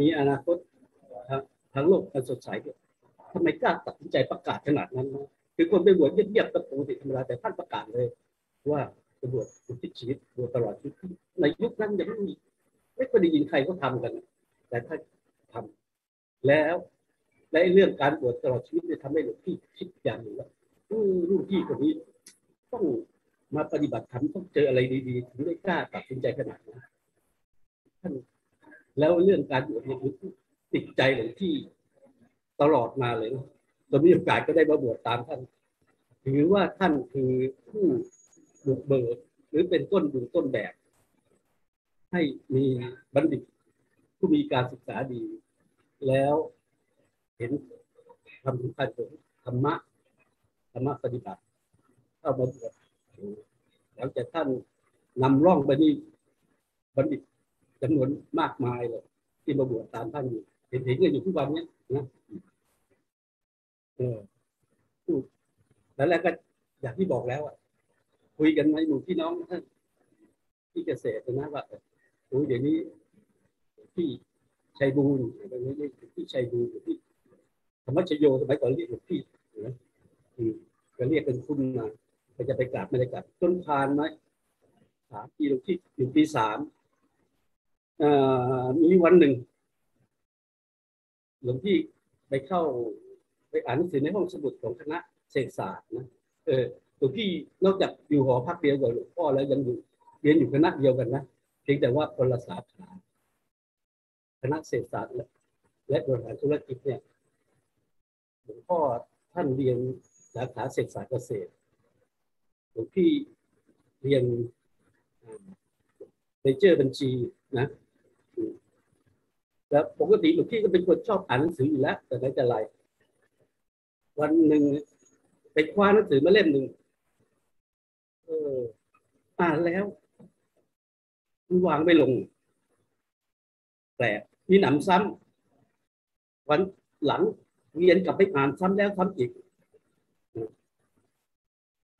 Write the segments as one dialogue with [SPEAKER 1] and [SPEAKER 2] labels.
[SPEAKER 1] มีอนาคตทางโลกอันสดใสทำไมกล้าตัดสินใจประกาศขนาดนั้นคือคนไปบวชเงียบๆก็ปกติธรรมดาแต่ท่านประกาศเลย ว่าจะบวชอุทิศชีวิตบวชตลอดชีวิตในยุคนั้นยังไม่มีไม่เคยได้ยินใครก็ทำกัน แต่ท่านทำแล้วและเรื่องการบวชตลอดชีวิตเนี่ยทำให้หลวงพี่คิดอย่างหนึ่งว่าลูกพี่คนนี้ต้องมาปฏิบัติธรรมต้องเจออะไรดีๆถึงได้กล้าตัดสินใจขนาดนั้นท่าน แล้วเรื่องการบวชเนี่ยติดใจหลวงพี่ตลอดมาเลยตอนมีโอกาสก็ได้มาบวชตามท่านถือว่าท่านคือผู้บุกเบิกหรือเป็นต้นบุญต้นแบบ ให้มีบัณฑิตผู้มีการศึกษาดี แล้วเห็นทำถึงการธรรมะธรรมะปฏิบัติเข้ามาบวชหลังจากท่านนำร่องไปนี่บัณฑิต จำนวนมากมายเลย ที่มาบวชตามท่านอยู่เห็นเห็นกันอยู่ทุกวันนี้นะเออแล้วแล้วก็อย่างที่บอกแล้วอะคุยกันในหมู่พี่น้องท่านที่เกษตรนะว่าโอ้ยเดี๋ยวนี้พี่ชัยบูรณ์อะไรนี้พี่ชัยบูรณ์พี่ธรรมชโยสมัยก่อนเรียกหลวงพี่นะก็เรียกเป็นคุณมาก็จะไปกราบไม่ได้กราบต้นพานไหมสามปีหลวงพี่อยู่ปีสาม มีวันหนึ่งหลวงพี่ไปเข้าไปอ่านหนังสือในห้องสมุดของคณะเศรษฐศาสตร์นะเออหลวงพี่นอกจากอยู่หอพักเดียวกับหลวงพ่อแล้วยังอยู่เรียนอยู่คณะเดียวกันนะเพียงแต่ว่าคนละสาขาคณะเศรษฐศาสตร์และบริหารธุรกิจเนี่ยหลวงพ่อท่านเรียนสาขาเศรษฐศาสตร์เกษตรหลวงพี่เรียนเนเจอร์บัญชีนะ แล้วปกติหลวงพี่ก็เป็นคนชอบอ่านหนังสืออยู่แล้ว แต่ไหนแต่ไรวันหนึ่งไปคว้าหนังสือมาเล่มหนึ่งเออ อ่านแล้วมันวางไม่ลง แปลกมีหนำซ้ำวันหลังเรียนกลับไปอ่านซ้ำแล้วซ้ำอีก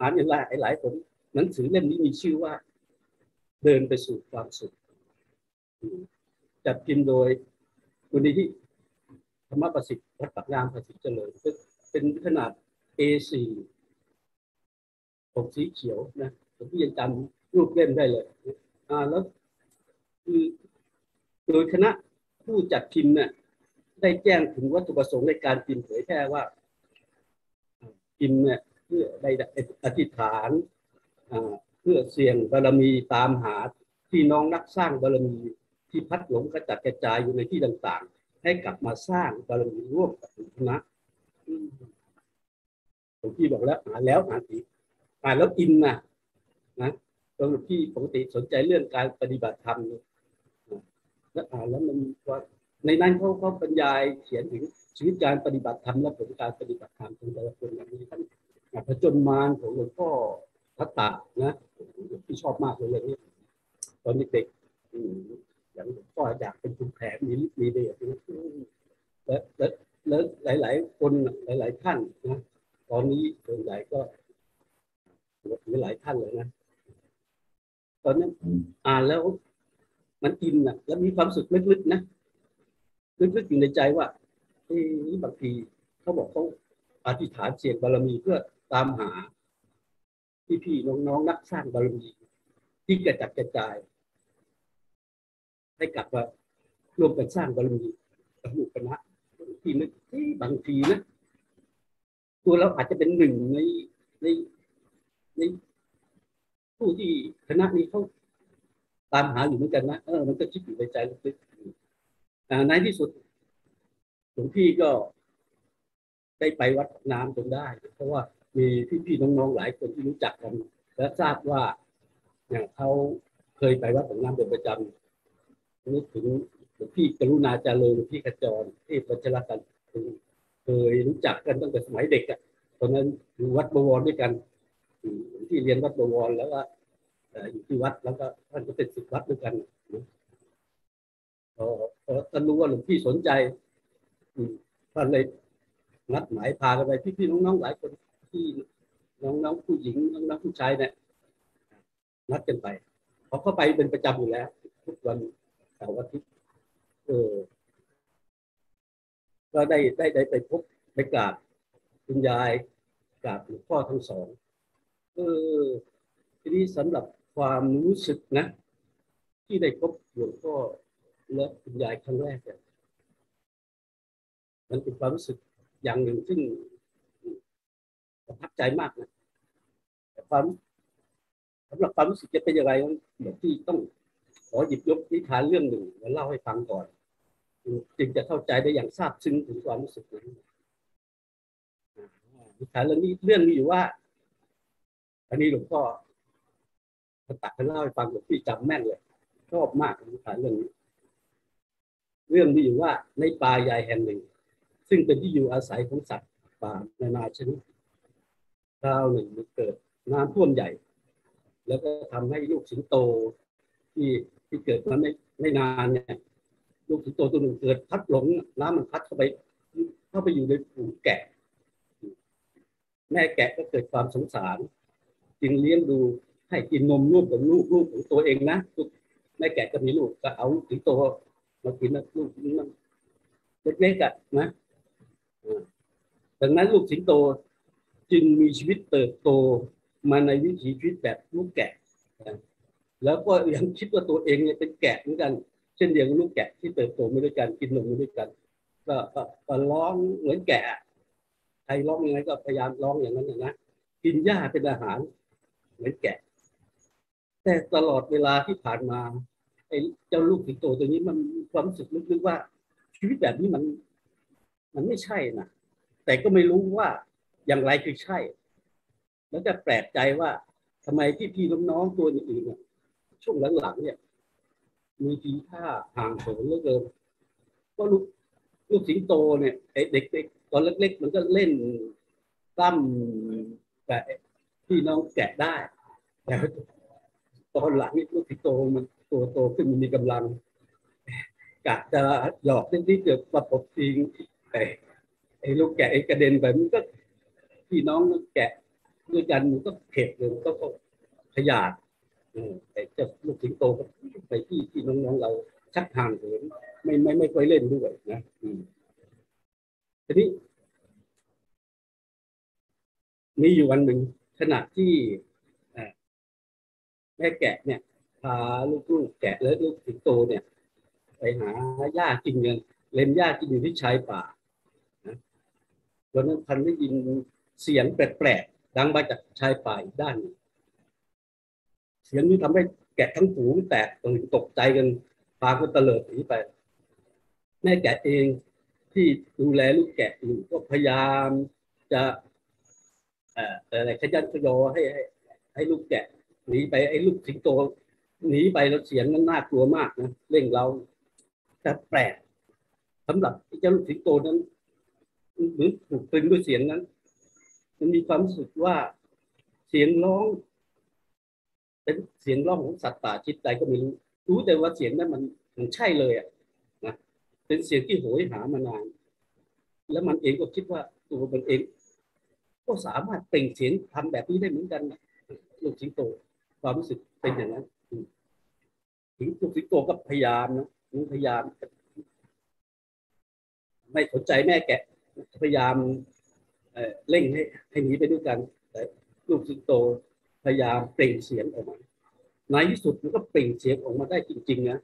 [SPEAKER 1] อ่านอย่างไรหลายผมหนังสือเล่มนี้มีชื่อว่า เดินไปสู่ความสุขจัดพิมพ์โดย มูลนิธิธรรมประสิทธิ์วัดปักยางประสิทธิ์เจริญเป็นขนาด A4 ปกสีเขียวนะผมยังจำรูปเล่มได้เลยอ่าแล้วคือโดยคณะผู้จัดพิมพ์เนี่ยได้แจ้งถึงวัตถุประสงค์ในการพิมพ์เผยแพร่ว่าพิมพ์เนี่ยเพื่อได้อธิษฐานเพื่อเสี่ยงบารมีตามหาที่น้องนักสร้างบารมี ที่พัดหลงกระจัดกระจายอยู่ในที่ต่างๆ ให้กลับมาสร้างบารมีร่วมกับคณะหลวงพี่บอกแล้วอ่านแล้วอ่านอีกอ่านแล้วอินนะนะหลวงพี่ปกติสนใจเรื่องการปฏิบัติธรรมแล้วอ่านแล้วมันว่าในนั้นเขาเขาบรรยายเขียนถึงชีวิตการปฏิบัติธรรมและผลการปฏิบัติธรรมของแต่ละคนอย่างนี้ท่านพระจนมารของหลวงพ่อทัตตะนะที่ชอบมากเลยเรื่องนี้ตอนเด็ก อย่างหลวงพ่ออยากเป็นคุณแผนมีมีเดียแล้วแล้วแล้วหลาย ๆ คนหลาย ๆ ท่านนะตอนนี้ส่วนใหญ่ก็มีหลายท่านเลยนะตอนนั้นอ่านแล้วมันอินนะแล้วมีความสุขลึกๆนะลึกๆอยู่ในใจว่าเอ้บางทีเขาบอกเขาอธิษฐานเสียงบารมีเพื่อตามหาพี่ๆน้องๆนักสร้างบารมีที่กระจัดกระจาย ให้กลับมาร่วมกันสร้างบารมีกับหมู่คณะที่นึกที่บางทีนะตัวเราอาจจะเป็นหนึ่งในในในผู้ที่คณะนี้เขาตามหาอยู่เหมือนกันนะเออมันก็คิดอยู่ในใจลึกๆในที่สุดหลวงพี่ก็ได้ไปวัดน้ำจนได้ เพราะว่ามีพี่ๆน้องๆหลายคนที่รู้จักกัน และทราบว่าเนี่ยเขาเคยไปวัดของน้ำเป็นประจำ นึกถึงหลวงพี่กรุณาจารย์หลวงพี่ขจรที่ปัจจรกันเคยรู้จักกันตั้งแต่สมัยเด็กอะตอนนั้นอยู่วัดบวรด้วยกันที่เรียนวัดบวรแล้วก็อยู่ที่วัดแล้วก็ท่านก็เป็นศิษย์วัดด้วยกันพอพอท่านรู้ว่าหลวงพี่สนใจท่านเลยนัดหมายพากันไปพี่ๆน้องๆหลายคนที่น้องๆผู้หญิงน้องๆผู้ชายเนี่ยนัดกันไปพอเข้าไปเป็นประจำอยู่แล้ว ทุกวัน เสาร์อาทิตย์เออ ก็ได้ได้ได้ไปพบไปกราบคุณยายกราบหลวงพ่อทั้งสองเออทีนี้สำหรับความรู้สึกนะ ที่ได้พบหลวงพ่อและคุณยายครั้งแรกเนี่ยมันเป็นความรู้สึกอย่างหนึ่งซึ่งประทับใจมากนะแต่ความสำหรับความรู้สึกจะเป็นอย่างไรเดี๋ยวที่ต้อง ขอหยิบยกนิทานเรื่องหนึ่งมาเล่าให้ฟังก่อน จึงจะเข้าใจได้อย่างซาบซึ้งถึงความรู้สึกนั้นนิทานเรื่องนี้เรื่องนี้อยู่ว่า อันนี้หลวงพ่อตัดไปเล่าให้ฟังหลวงพี่จำแม่นเลยชอบมากนิทานเรื่องนี้ เรื่องนี้อยู่ว่าในป่าใหญ่แห่งหนึ่ง ซึ่งเป็นที่อยู่อาศัยของสัตว์ป่านานาชนิดคราวหนึ่งมันเกิดน้ำท่วมใหญ่ แล้วก็ทำให้ลูกสิงโตที่ ที่เกิดมาไม่ไม่นานเนี่ยลูกสิงโตตัวหนึ่งเกิดพัดหลงน้ำมันพัดเข้าไป เข้าไปอยู่ในฝูงแกะ แม่แกะก็เกิดความสงสาร จึงเลี้ยงดูให้กินนมลูกกับลูกลูกของตัวเองนะแม่แกะก็มีลูกก็เอาลูกสิงโตมากินนะลูกมันเล็กๆอะนะดังนั้นลูกสิงโตจึงมีชีวิตเติบโตมาในวิถีชีวิตแบบลูกแกะ แล้วก็ยังคิดว่าตัวเองเนี่ยเป็นแกะเหมือนกัน เช่นเดียวกับลูกแกะที่เติบโตมาด้วยกันกินนมมาด้วยกันก็ก็ร้องเหมือนแกะใครร้องยังไงก็พยายามร้องอย่างนั้นนะกินหญ้าเป็นอาหารเหมือนแกะ แต่ตลอดเวลาที่ผ่านมาไอ้เจ้าลูกสิงโตตัวนี้มันความรู้สึกลึกๆว่า ชีวิตแบบนี้มัน มันไม่ใช่นะแต่ก็ไม่รู้ว่าอย่างไรคือใช่ แล้วจะแปลกใจว่าทำไมที่พี่น้องๆตัวอื่นๆ ช่วงหลังๆเนี่ย มีทีท่าห่างเหินเหลือเกินก็ลูกลูกสิงโตเนี่ยไอ้เด็กๆตอนเล็กๆ มันก็เล่นตั้มแต่พี่น้องแกะได้ แต่ตอนหลังนี่ลูกสิงโตมันตัวโตขึ้นมันมีกำลังกะจะหยอกเล่นที่เกิดประปบทิงไอ้ไอ้ลูกแกะไอ้กระเด็นไปมันก็พี่น้องแกะด้วยกันมันก็เข็ดเลยก็ขยาด แต่เจ้าลูกสิงโตก็ไปที่ที่น้องๆเราชักห่างเหินไม่ไม่ไม่ค่อยเล่นด้วยนะทีนี้มีอยู่วันหนึ่งขณะที่แม่แกะเนี่ยพาลูกๆแกะและลูกสิงโตเนี่ย ไปหาหญ้ากินเงินเล่นหญ้ากินอยู่ที่ชายป่าวันนั้นพันได้ยินเสียงแปลกๆดังมาจากชายป่าอีกด้านนึง สียงนี้ทำให้แกะทั้งฝูงแตกตื่นตกใจกันพากันเตลิดหนีไป แม่แกะเองที่ดูแลลูกแกะอยู่ก็พยายามจะอะไรขยันขยอให้ให้ให้ลูกแกะหนีไปไอ้ลูกสิงโตหนีไปแล้วเสียงนั้นน่ากลัวมากนะเร่งเราแต่แปลกสำหรับเจ้าลูกสิงโตนั้นหรือถูกตึงด้วยเสียงนั้น มันมีความรู้สึกว่าเสียงร้อง เป็นเสียงร้องของสัตว์ป่าชิดใดก็ไม่รู้ รู้แต่ว่าเสียงนั้นมันมันใช่เลยอะนะเป็นเสียงที่โหยหามานาน แล้วมันเองก็คิดว่าตัวมันเอง ก็สามารถเปล่งเสียงทำแบบนี้ได้เหมือนกันลูกสิงโตความรู้สึกเป็นอย่างนั้นถึงลูกสิงโตก็พยายามนะพยายาม ไม่สนใจแม่แกะ พยายามเร่งให้ให้หนีไปด้วยกันแต่ลูกสิงโต พยายามเปล่งเสียงออกมาในที่สุดมันก็เปล่งเสียงออกมาได้จริง ๆ นะ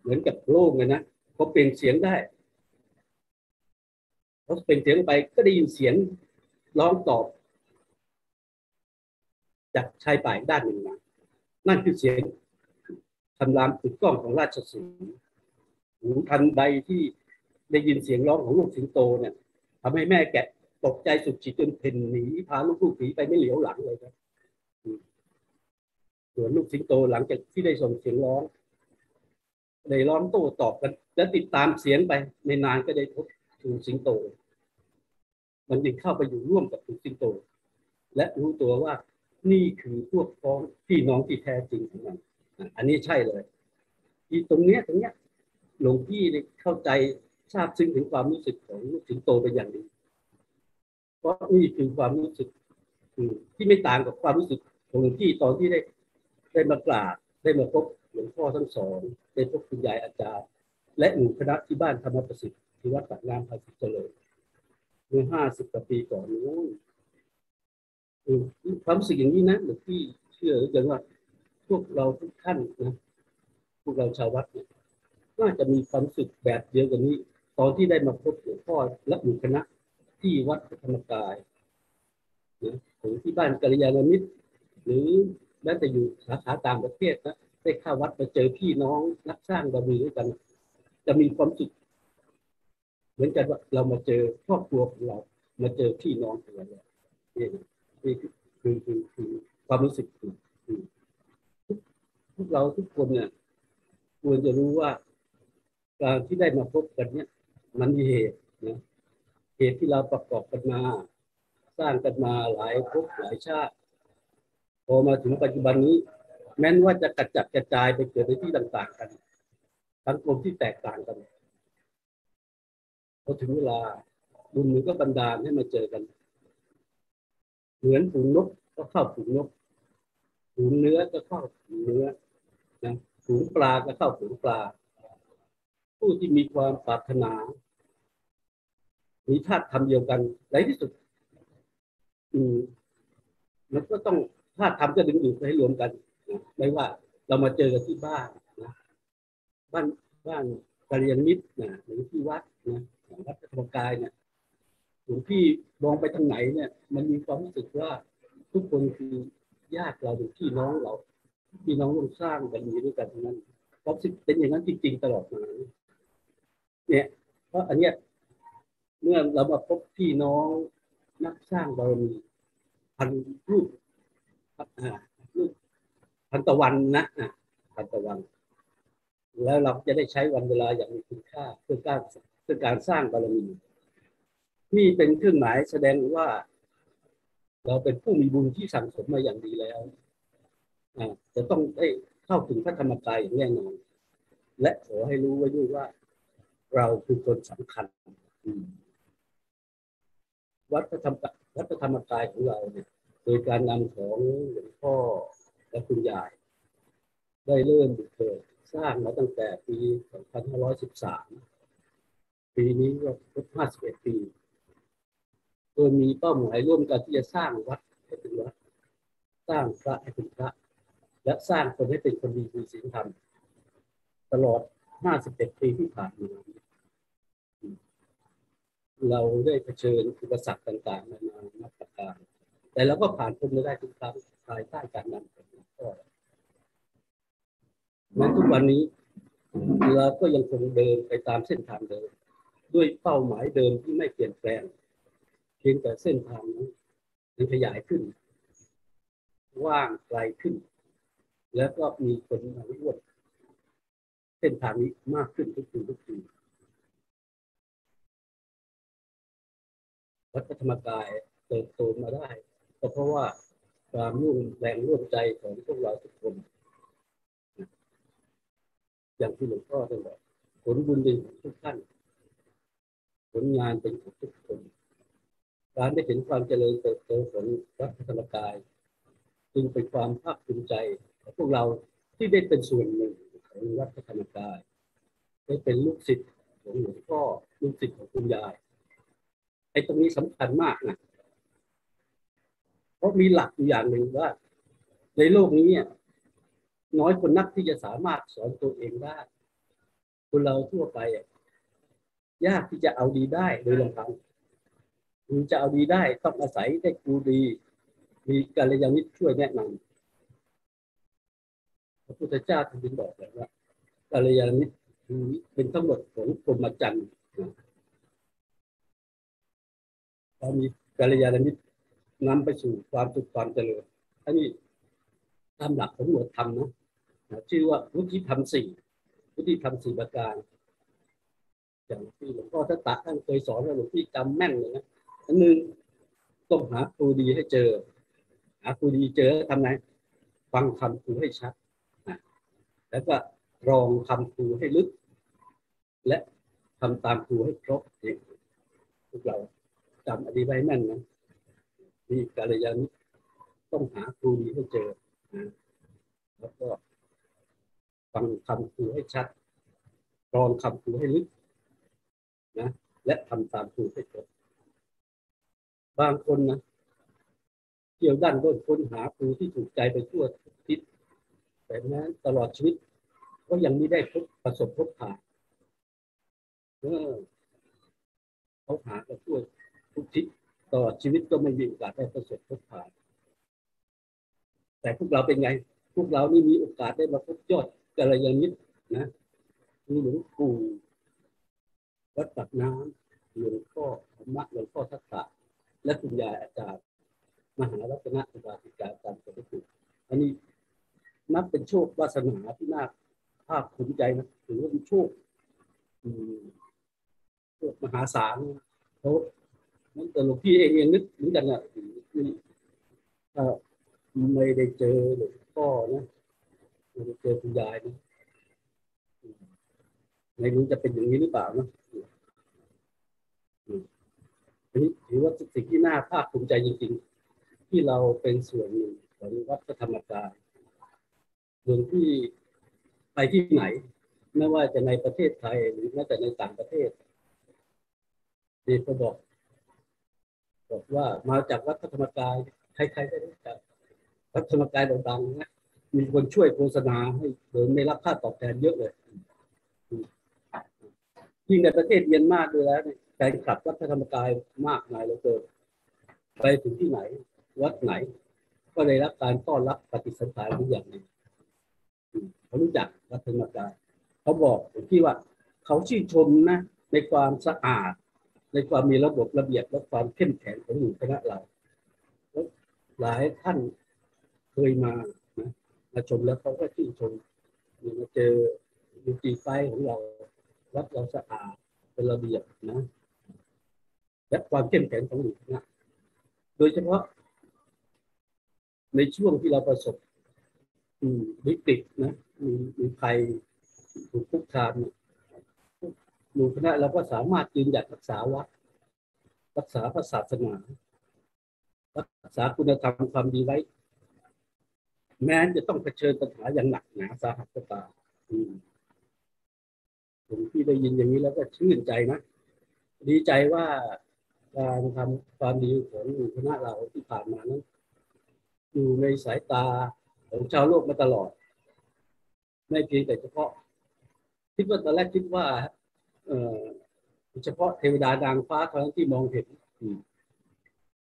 [SPEAKER 1] เหมือนกับโล่งเลยนะพอเปล่งเสียงได้พอเปล่งเสียงไปก็ได้ยินเสียงร้องตอบ จากชายป่ายด้านหนึ่งมานั่นคือเสียงคำรามตึกกล้องของราชสีหูทันใดที่ได้ยินเสียงร้องของลูกสิงโตเนี่ยทำให้แม่แกะ ตกใจสุดขีดจนเพ่นหนีพาลูกๆหนีไปไม่เหลียวหลังเลยครับส่วนลูกสิงโตหลังจากที่ได้ส่งเสียงร้องได้ร้องโต้ตอบกันแล้วติดตามเสียงไปในนานก็ได้พบถูกสิงโต มันจึงเข้าไปอยู่ร่วมกับถูกสิงโต และรู้ตัวว่านี่คือพวกพ้องพี่น้องที่แท้จริงของมันอันนี้ใช่เลย ที่ตรงเนี้ยตรงเนี้ยหลวงพี่ได้เข้าใจทราบซึ้งถึงความรู้สึกของลูกสิงโตเป็นอย่างดี เพราะนี่คือความรู้สึกที่ไม่ต่างกับความรู้สึกของหลวงพี่ตอนที่ได้ได้มากราบได้มาพบหลวงพ่อทั้งสองได้พบคุณยายอาจารย์ และหมู่คณะที่บ้านธรรมประสิทธิ์ที่วัดปากน้ำภาษีเจริญเมื่อห้าสิบกว่าปีก่อนนู้นความรู้สึกอย่างนี้นะหลวงพี่เชื่อหลือเกินว่า พวกเราทุกท่านนะพวกเราชาววัดเนี่ยน่าจะมีความรู้สึกแบบเดียวกันนี้ ตอนที่ได้มาพบหลวงพ่อและหมู่คณะ ที่วัดพระธรรมกายนะหรือที่บ้านกัลยาณมิตร หรือแม้แต่อยู่สาขาต่างประเทศนะได้เข้าวัดไปเจอพี่น้องนักสร้างบารมีด้วยกัน จะมีความสุขเหมือนกันว่าเรามาเจอครอบครัวของเรามาเจอพี่น้องของเราเนี่ยนี่คือคือคือความรู้สึกคือพวกเราทุกคนเนี่ยควรจะรู้ว่าการที่ได้มาพบกันเนี่ยมันมีเหตุนะ เหตุที่เราประกอบกันมา สร้างกันมาหลายภพหลายชาติ พอมาถึงปัจจุบันนี้ แม้นว่าจะกระจัดกระจายไปเกิดในที่ต่าง ๆ กันสังคมที่แตกต่างกันพอถึงเวลาบุญมันก็บันดาลให้มาเจอกัน เหมือนฝูงนกก็เข้าฝูงนกฝูงเนื้อก็เข้าฝูงเนื้อนะฝูงปลาก็เข้าฝูงปลา ผู้ที่มีความปรารถนา มีธาตุธรรมเดียวกันในที่สุด อืมมันก็ต้องธาตุธรรมจะดึงดูดให้รวมกันไม่ว่าเรามาเจอกันที่บ้านนะบ้านบ้านกาเรียนมิตรนะหรือที่วัดนะวัดธรรมกายเนี่ยหลวงพี่มองไปทางไหนเนี่ย มันมีความรู้สึกว่าทุกคนคือญาติเราหรือพี่น้องเราพี่น้องร่วมสร้างกันมีด้วยกันทั้งนั้นความรู้สึกเป็นอย่างนั้นจริงๆตลอดมาเนี่ยเพราะอันเนี้ย เมื่อเรามาพบพี่น้องนักสร้างบารมีพันรูปรูปพันตะวันนะพันตะวัน แล้วเราจะได้ใช้วันเวลาอย่างมีคุณค่าเพื่อการเพื่อการสร้างบารมีนี่เป็นเครื่องหมายแสดงว่า เราเป็นผู้มีบุญที่สั่งสมมาอย่างดีแล้วจะต้องได้เข้าถึงพระธรรมกายอย่างแน่นอนและขอให้รู้ไว้ด้วยว่า เราคือคนสำคัญ วัดพระธรรมวัดพระธรรมกายของเราเนี่ยโดยการนำของหลวงพ่อและคุณยาย ได้เริ่มบุกเบิกสร้างมาตั้งแต่ปี 2513 ปีนี้ก็ครบ51 ปีโดยมีเป้าหมายร่วมกันที่จะสร้างวัดให้เป็นวัด สร้างพระให้เป็นพระ และสร้างคนให้เป็นคนดีมีศีลธรรม ตลอด 51 ปีที่ผ่านมา เราได้เผชิญอุปสรรคต่างๆนานานับประการแต่เราก็ผ่านพ้นมาได้ทุกครั้งภายใต้การนำของหลวงพ่อแม้ทุกวันนี้เราก็ยังคงเดินไปตามเส้นทางเดิม ด้วยเป้าหมายเดิมที่ไม่เปลี่ยนแปลง เพียงแต่เส้นทางนั้นมันขยายขึ้น ว่างไกลขึ้น แล้วก็มีคนมาร่วมเส้นทางนี้มากขึ้นทุกปีทุกปี วัดพระธรรมกายเติบโตมาได้ ก็เพราะว่าความร่วมแรงร่วมใจของพวกเราทุกคนอย่างที่หลวงพ่อได้บอกผลบุญเป็นของทุกท่าน ผลงานเป็นของทุกคน การได้เห็นความเจริญเติบโตของวัดพระธรรมกาย จึงเป็นความภาคภูมิใจของพวกเราที่ได้เป็นส่วนหนึ่งของวัดพระธรรมกายได้เป็นลูกศิษย์ของหลวงพ่อลูกศิษย์ของคุณยาย ไอ้ตรงนี้สำคัญมากนะเพราะมีหลักอยู่อย่างหนึ่งว่า ในโลกนี้น้อยคนนักที่จะสามารถสอนตัวเองได้คนเราทั่วไปยากที่จะเอาดีได้โดยลำพังคุณจะเอาดีได้ต้องอาศัยได้ครูดี มีกัลยาณมิตรช่วยแนะนำพระพุทธเจ้าถึงบอกเลยว่ากัลยาณมิตรเป็นทั้งหมดของกรมจันทร์ เรามีกัลยาณมิตรนำไปสู่ความสุขความเจริญอันนี้ตามหลักของหลวงธรรมนะชื่อว่าวุฒิธรรมสี่วุฒิธรรมสี่ประการอย่างที่หลวงพ่อทัตตะท่านเคยสอนหลวงพี่จำแม่นเลยนะอันหนึ่งต้องหาครูดีให้เจอ หาครูดีเจอทำไงฟังคำครูให้ชัดแล้วก็รองคำครูให้ลึก และทำตามครูให้ครบนี่พวกเรา จำอดีไว้แม่นนะมีกาลยานิต้องหาครูดีให้เจอนะแล้วก็ฟังคำครูให้ชัดกรองคำครูให้ลึกนะและทำตามครูให้จบบางคนนะเที่ยวด้านด้นค้นหาครูที่ถูกใจไปทั่วทิศแต่นั้นตลอดชีวิต ก็ยังไม่ได้พบประสบพบผ่านเออเขาหากันทั่ว ทุกทิศตลอดชีวิตก็ไม่มีโอกาสได้ประสบพบผ่านแต่พวกเราเป็นไง พวกเรานี่มีโอกาสได้มาพบยอดกัลยาณมิตรนะมีหลวงปู่วัดปากน้ำหลวงพ่อธรรมะหลวงพ่อทักษะและคุณยายอาจารย์ มหารัตนอุบาสิกาอาจารย์สุภุอันนี้นับเป็นโชควาสนาที่น่าภาคภูมิใจนะถือว่าเป็นโชคโชคมหาศาลเขา นั่นแต่หลวงพี่เองยังนึกเหมือนกันอะถ้าไม่ได้เจอหลวงพ่อนะไม่ได้เจอคุณยายนะไม่รู้จะเป็นอย่างนี้หรือเปล่านะอันนี้ถือว่าสิ่งที่น่าภาคภูมิใจจริงๆ ที่เราเป็นส่วนหนึ่งของวัดพระธรรมกายหลวงที่ไปที่ไหน ไม่ว่าจะในประเทศไทยหรือแม้แต่ในต่างประเทศเด็กก็บอก กว่ามาจากวัดพระธรรมกายใครๆก็รู้จักวัดธรรมกายดังๆนะมีคนช่วยโฆษณาให้โดยไม่รับค่าตอบแทนเยอะเลยยิ่งในประเทศเมียนมาด้วยแล้วแฟนคลับวัดพระธรรมกายมากมายเหลือเกินไปถึงที่ไหน วัดไหน ก็ได้รับการต้อนรับปฏิสัมพันธ์ทุกอย่างนี้เขารู้จักวัดธรรมกายเขาบอกที่ว่า เขาชื่นชมนะในความสะอาด ในความมีระบบระเบียบและความเข้มแข็งของหมู่คณะเราหลายท่านเคยมานะมาชมแล้วเขาก็ชื่นชมมาเจอดูจีไฟของเราวัดเราสะอาดเป็นระเบียบนะและความเข้มแข็งของหมู่คณะโดยเฉพาะ ในช่วงที่เราประสบวิกฤตนะมีมีภัยถูกคุกคาม หมู่คณะเราก็สามารถยืนหยัดรักษาวัดรักษาพระศาสนา รักษาคุณธรรมความดีไว้ แม้จะต้องเผชิญปัญหาอย่างหนักหนาสาหัสก็ตามผมที่ได้ยินอย่างนี้แล้วก็ชื่นใจนะดีใจว่าการทำความดีของหมู่คณะเราที่ผ่านมานั้นอยู่ในสายตาของชาวโลกมาตลอด ไม่เพียงแต่เฉพาะ คิดว่าตอนแรกคิดว่า เออเฉพาะเทวดานางฟ้าเท่านั้นที่มองเห็น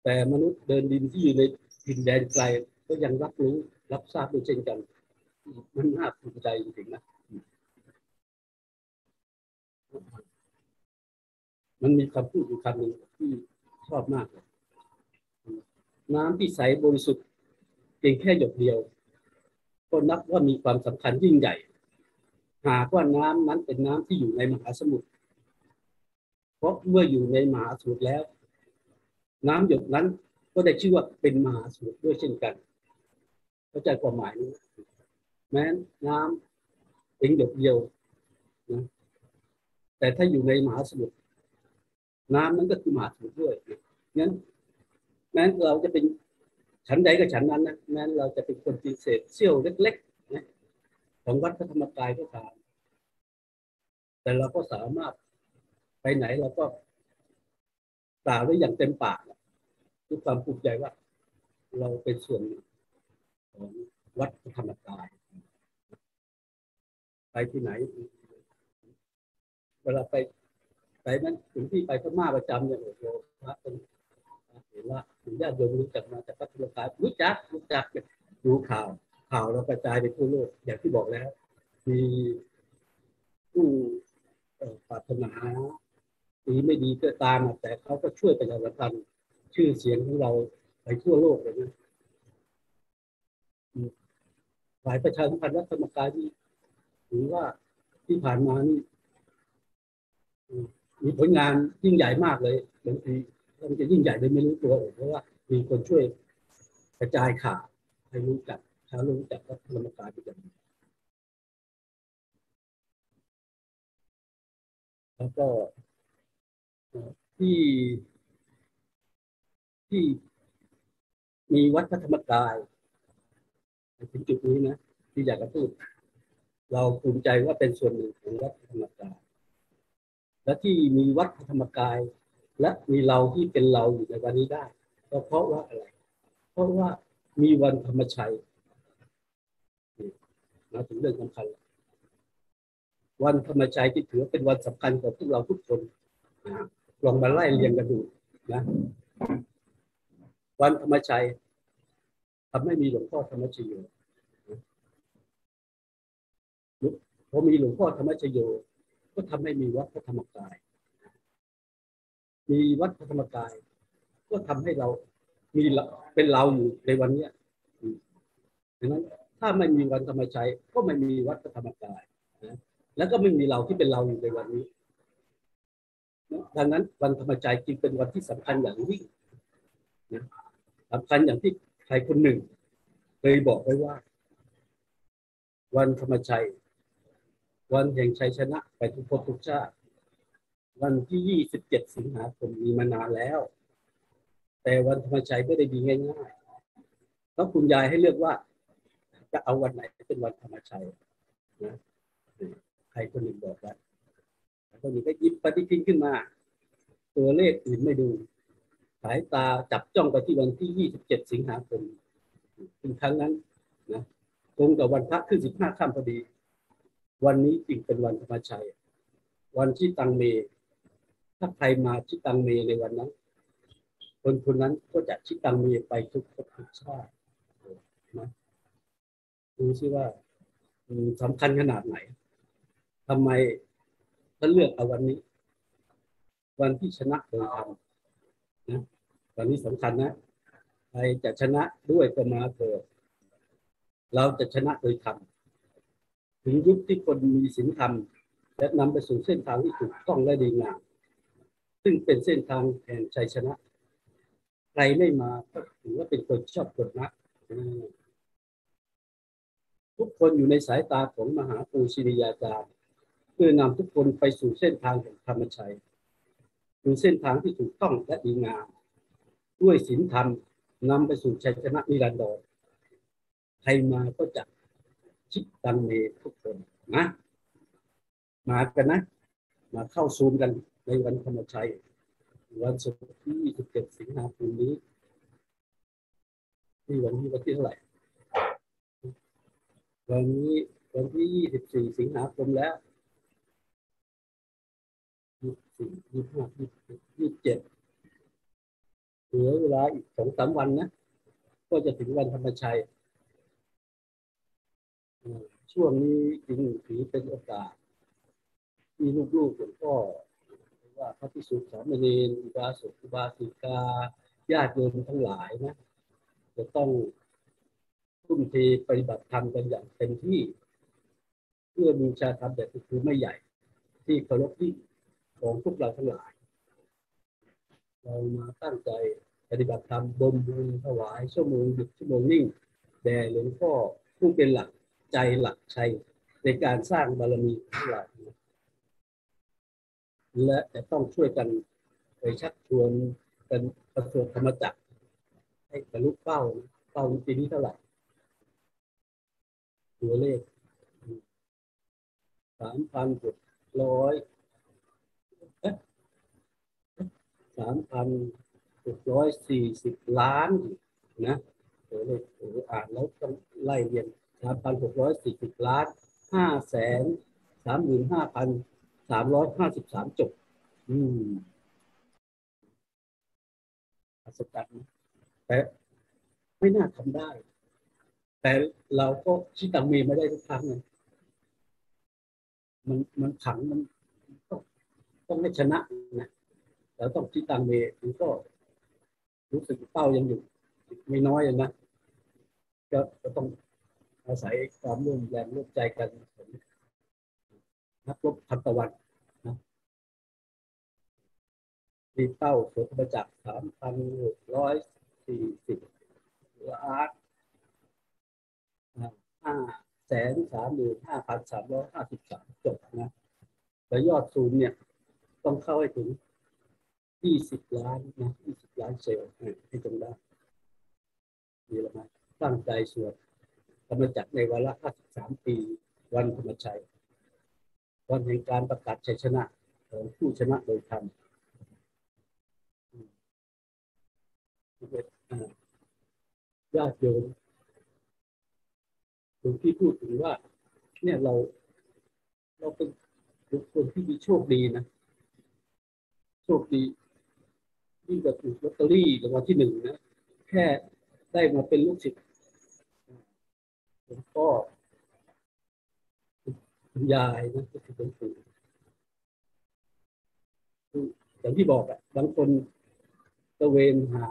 [SPEAKER 1] แต่มนุษย์เดินดินที่อยู่ในดินแดนไกลก็ยังรับรู้รับทราบด้วยเช่นกัน มันน่าภูมิใจจริงๆนะมันมีคำพูดอยู่คำหนึ่งที่ชอบมากเลยน้ำที่ใสบริสุทธิ์เพียงแค่หยดเดียว ก็นับว่ามีความสำคัญยิ่งใหญ่ หากว่าน้ำนั้นเป็นน้ำที่อยู่ในมหาสมุทรเพราะเมื่ออยู่ในมหาสมุทรแล้ว น้ำหยดนั้นก็ได้ชื่อว่าเป็นมหาสมุทรด้วยเช่นกันเข้าใจความหมายนี้แม้น้ำเป็นหยดเดียวนะแต่ถ้าอยู่ในมหาสมุทรน้ำนั้นก็คือมหาสมุทรด้วยงั้นแม้เราจะเป็นฉันใดก็ฉันนั้นนะแม้เราจะเป็นคนจีเศษเสี้ยวเล็กๆ ของวัดพระธรรมกายก็ตามแต่เราก็สามารถไปไหนเราก็กล่าวได้อย่างเต็มปากด้วยความภูมิใจว่า เราเป็นส่วนของวัดพระธรรมกาย ไปที่ไหน เวลาไปไปนั้นถึงที่ไปพม่าประจำเนี่ยโอ้โหพระเป็นเห็นว่าถึงญาติโยมรู้จักมาจากพระธรรมกายรู้จักรู้จักดูข่าว ข่าวเรากระจายไปทั่วโลก อย่างที่บอกแล้ว มีผู้ปรารถนาดีไม่ดีก็ตามแต่เขาก็ช่วยประชาสัมพันธ์ชื่อเสียงของเราไปทั่วโลกเลยนะหลายประชาสัมพันธ์วัดธรรมกายที่ถือว่าที่ผ่านมานี่มีผลงานยิ่งใหญ่มากเลยบางทีมันจะยิ่งใหญ่โดยไม่รู้ตัวเพราะว่ามีคนช่วยกระจายข่าวให้รู้จัก ชารู้จักวัดธรรมกายเป็นอย่างแล้วก็ที่ที่มีวัดพระธรรมกายถึงจุดนี้นะที่อยากจะพูด เราภูมิใจว่าเป็นส่วนหนึ่งของวัดพระธรรมกาย และที่มีวัดพระธรรมกาย และมีเราที่เป็นเราอยู่ในวันนี้ได้ก็เพราะว่าอะไร เพราะว่ามีวันธรรมชัย มาถึงเรื่องสำคัญ วันธรรมชัยที่ถือเป็นวันสำคัญของพวกเราทุกคนลองมาไล่เรียงกันดูนะ วันธรรมชัยทำให้มีหลวงพ่อธรรมชโยพอมีหลวงพ่อธรรมชโย ก็ทำให้มีวัดพระธรรมกาย มีวัดพระธรรมกาย ก็ทำให้เรามีเป็นเราอยู่ในวันเนี้ยดังนั้น ถ้าไม่มีวันธรรมชัยก็ไม่มีวัดพระธรรมกายนะแล้วก็ไม่มีเราที่เป็นเราอยู่ในวันนี้ ดังนั้นวันธรรมชัยจึงเป็นวันที่สำคัญอย่างยิ่งนะสำคัญอย่างที่ใครคนหนึ่ง เคยบอกไว้ว่า วันธรรมชัย วันแห่งชัยชนะไปทุกภพทุกชาติ วันที่27สิงหาคมมีมานานแล้ว แต่วันธรรมชัยไม่ได้ดีง่ายๆแล้วคุณยายให้เลือกว่า จะเอาวันไหนเป็นวันธรรมชัยนะใครคนหนึ่งบอกว่าคนหนึ่งก็ยิบปฏิทินขึ้นมา ตัวเลขอื่นไม่ดู สายตาจับจ้องไปที่วันที่ 27 สิงหาคมเป็นครั้งนั้นนะตรงกับวันพระขึ้น 15ค่ำพอดี วันนี้จึงเป็นวันธรรมชัย วันที่ตังเม ถ้าใครมาชิตังเมในวันนั้น คนคนนั้นก็จะชิตังเมไปทุกภพทุกชาตินะ ดูซิว่าสำคัญขนาดไหนทำไมถ้าเลือกเอาวันนี้ วันที่ชนะโดยธรรมนะวันนี้สำคัญนะใครจะชนะด้วยก็มาเถิดเราจะชนะโดยธรรมถึงยุคที่คนมีศีลธรรม และนำไปสู่เส้นทางที่ถูกต้องและดีงามซึ่งเป็นเส้นทางแห่งชัยชนะ ใครไม่มาก็ถือว่าเป็นคนชอบกฎนะ ทุกคนอยู่ในสายตาของมหาปูชิริยาจารย์เพื่อนำทุกคนไปสู่เส้นทางแห่งธรรมชัยคือเส้นทางที่ถูกต้องและดีงาม ด้วยศีลธรรมนำไปสู่ชัยชนะนิรันดรใครมาก็จะชิดตังเมทุกคนนะมากันนะ มาเข้าซูมกันในวันธรรมชัย วันศุกร์ที่27สิงหาคมนี้ ที่วันที่วันที่เท่าไหร่ วันนี้วันที่24สิบสี่สิงหาคมแล้ว24 25 26 27เจ็ดเหลือเวลาอีกสองสามวันนะก็จะถึงวันธรรมชัย ช่วงนี้จึงถือเป็นโอกาส ที่ลูกๆหลวงพ่อว่าพระพิสุทธิ์สามเณรอุบาสกอุบาสิกาญาติโยมทั้งหลายนะ จะต้อง ทุ่มเทปฏิบัติธรรมกันอย่างเต็มที่ เพื่อบูชาธรรมแบบคือไม่ใหญ่ ที่เคารพที่ของพวกเราทั้งหลาย เรามาตั้งใจปฏิบัติธรรมบนบุญถวายชั่วโมงหยุดชั่วโมงนิ่งแด่หลวงพ่อผู้เป็นหลักใจหลักชัยในการสร้างบารมีของเราและจะต้องช่วยกันไปชักชวนกันประสบธรรมจักรให้บรรลุเป้าเป้าปีนี้เท่าไหร่ ตัวเลขสามพันหกร้อยสามพันหกร้อยสี่สิบล้านนะตัวเลขอ่านแล้วต้องไล่เรียนสามพันหกร้อยสี่สิบล้านห้าแสนสามหมื่นห้าพันสามร้อยห้าสิบสามจบ อืมอัศจรรย์แต่ไม่น่าทำได้ แต่เราก็ชิตังมีไม่ได้ทุกครั้งเลยมันมันขังมันต้องต้องให้ชนะนะเราต้องชิตังเมมันก็ รู้สึกเป้ายังอยู่ ไม่น้อยเลยนะก็ก็ต้องอาศัยความร่วมแรงร่วมใจกันของนักรบพันตะวันนะมีเป้าผลมาจากสามพันหกร้อยสี่สิบล้าน ห้าแสนสามหมื่นห้าพันสามร้อยห้าสิบสามจบนะแต่ยอดซูมเนี่ย ต้องเข้าให้ถึงยี่สิบล้านนะยี่สิบล้านเซลล์ให้ตรงได้ดีแล้วนะตั้งใจสวดธรรมจักในวาระห้าสิบสามปี วันธรรมชัย วันแห่งการประกาศชัยชนะของผู้ชนะโดยธรรมญาติโยม หลวงพี่พูดถึงว่า เนี่ยเรา เราเป็นบุคคลที่มีโชคดีนะโชคดียิ่งกว่าถูกลอตเตอรี่รางวัลที่หนึ่งนะแค่ได้มาเป็นลูกศิษย์ผมก็คุณยายนะก็คือหลวงปู่อย่างที่บอกอะบางคนตะเวนหา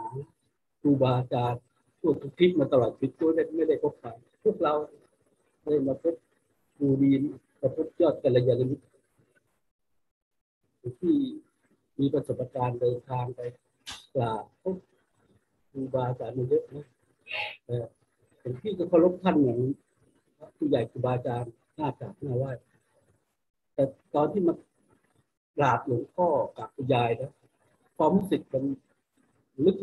[SPEAKER 1] ครูบาอาจารย์ทั่วทุกทิศมาตลอดชีวิตก็ไม่ได้พบใครพวกเรา ได้มาพบครูดีมาพบยอดกัลยาณมิตรที่มีประสบการณ์เดินทางไปกราบพบครูบาอาจารย์มาเยอะนะแต่ผมที่ก็เคารพท่านอย่างผู้ใหญ่ครูบาอาจารย์หน้ากราบหน้าไหว้แต่ตอนที่มากราบหลวงพ่อกับคุณยายนะความรู้สึกมัน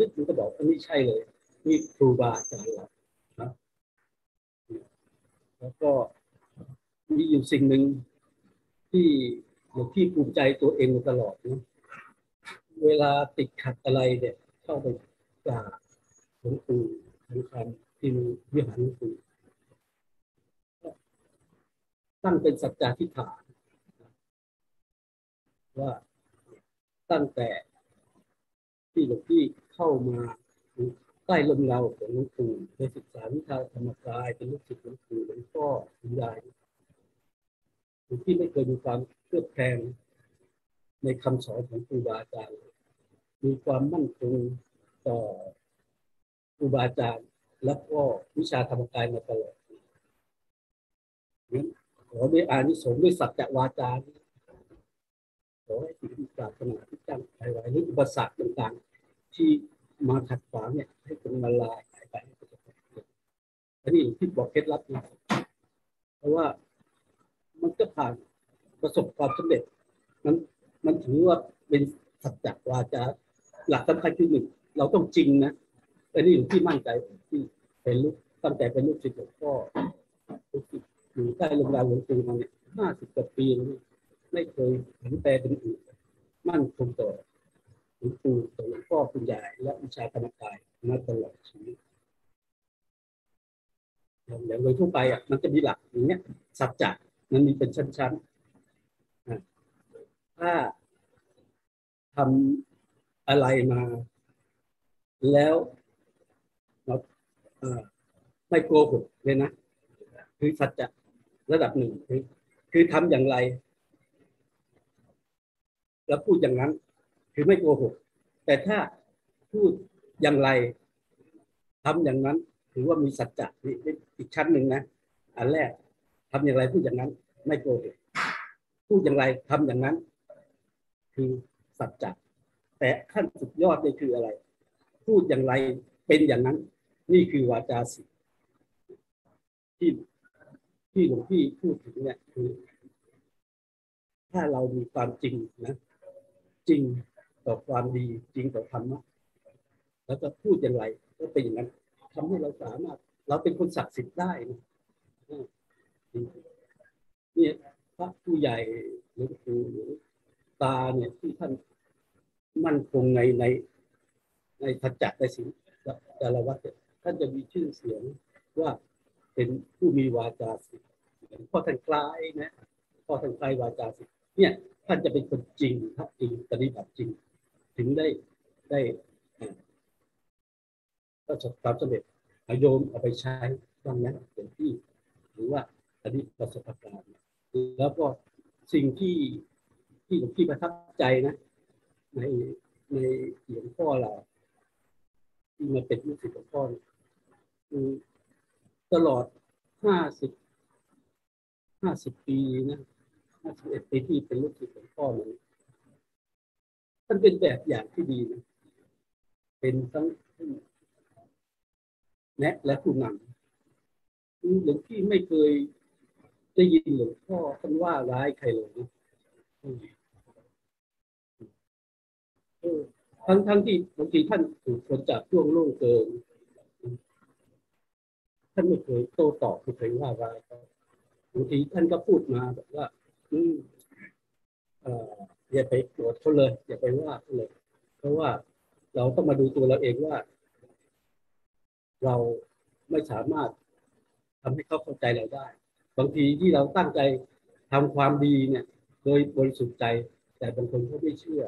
[SPEAKER 1] ลึกๆมันก็บอกว่านี่ใช่เลย นี่ครูบาอาจารย์เรา แล้วก็มีอยู่สิ่งหนึ่งที่หลวงพี่ภูมิใจตัวเองมาตลอดนะเวลาติดขัดอะไรเนี่ย เข้าไปกราบหลวงปู่หลวงคำที่วิหารหลวงปู่ตั้งเป็นสัจจาธิฐาน ว่าตั้งแต่ที่หลวงพี่เข้ามา ใต้ลมเงาของหลวงปู่ในศึกษาวิชาธรรมกายเป็นลูกศิษย์หลวงปู่หลวงพ่อคุณยายหลวงพี่ไม่เคยมีความเครือบแคลงในคำสอนของครูบาอาจารย์มีความมั่นคงต่อครูบาอาจารย์และก็วิชาธรรมกายมาตลอดขอด้วยอานิสงส์ด้วยสัจจวาจาขอให้สิ่งที่ปรารถนาที่ตั้งใจไว้หรืออุปสรรคต่างๆที่ มาขัดขวางเนี่ย ให้เป็นมาลายหายไปให้ประสบความสำเร็จอันนี้ที่บอกเคล็ดลับนะเพราะว่ามันก็ผ่านประสบความสำเร็จ มันมันถือว่าเป็นสัจจวาจาหลักสำคัญที่หนึ่งเราต้องจริงนะอันนี้อยู่ที่มั่นใจที่เป็นลูกตั้งแต่เป็นลูกศิษย์หลวงพ่อลูกศิษย์อยู่ใต้โรงแรมหลวงปู่มาเนี่ยห้าสิบกว่าปีไม่เคยเห็นแต่เป็นอื่นมั่นคงต่อ หลวงปู่ต่อหลวงพ่อคุณยายและวิชาธรรมกายมาตลอดชีวิตอย่างโดยทั่วไปอะมันจะมีหลักอย่างเงี้ยสัจจะมันมีเป็นชั้นๆถ้าทำอะไรมา แล้วไม่โกหกเลยนะ คือสัจจะระดับหนึ่งคือคือทำอย่างไร แล้วพูดอย่างนั้น คือไม่โกหก แต่ถ้าพูดอย่างไรทำอย่างนั้น ถือว่ามีสัจจะนี่อีกชั้นหนึ่งนะ อันแรกทำอย่างไรพูดอย่างนั้น ไม่โกหกพูดอย่างไรทำอย่างนั้น คือสัจจะแต่ขั้นสุดยอดนี่คืออะไร พูดอย่างไรเป็นอย่างนั้น นี่คือวาจาสิที่ที่หลวงพี่พูดถึงเนี่ยคือ ถ้าเรามีความจริงนะ จริง ต่อความดีจริงต่อธรรมะแล้วก็พูดอย่างไร ก็เป็นอย่างนั้นทำให้เราสามารถ เราเป็นคนศักดิ์สิทธิ์ได้นะนี่พระผู้ใหญ่หลวงปู่ตาเนี่ยที่ท่านมั่นคงในในในทัจจะในสิ่งแต่ละวัดท่านจะมีชื่อเสียงว่าเป็นผู้มีวาจาสิทธิ์พ่อท่านคล้ายนะพ่อท่านคล้ายวาจาสิทธิ์เนี่ยท่านจะเป็นคนจริงทับจริงปฏิบัติจริง ถึงได้ได้ก็ประสบความสำเร็จโยมเอาไปใช้ดังนั้นเป็นที่ หรือว่าอันนี้ประสบการณ์แล้วก็สิ่งที่ที่หลวงพี่ประทับใจนะในในหลวงพ่อเราที่มาเป็นลูกศิษย์หลวงพ่อตลอดห้าสิบห้าสิบปีนะห้าสิบเอ็ดปีที่เป็นลูกศิษย์หลวงพ่อเลย ท่านเป็นแบบอย่างที่ดีนะเป็นทั้งแนะและผู้นำหลวงพี่ไม่เคยได้ยินหลวงพ่อท่านว่าร้ายใครเลยนะทั้งทั้งที่บางทีท่านถูกคนจับช่วงล่วงเกิน ท่านไม่เคยโต้ตอบไม่เคยว่าร้ายบางทีท่านก็พูดมาแบบว่า อืมเอ่อ อย่าไปโกรธเขาเลย อย่าไปว่าเขาเลย เพราะว่าเราต้องมาดูตัวเราเองว่า เราไม่สามารถทำให้เขาเข้าใจเราได้ บางทีที่เราตั้งใจทำความดีเนี่ย โดยบริสุทธิ์ใจ แต่บางคนเขาไม่เชื่อ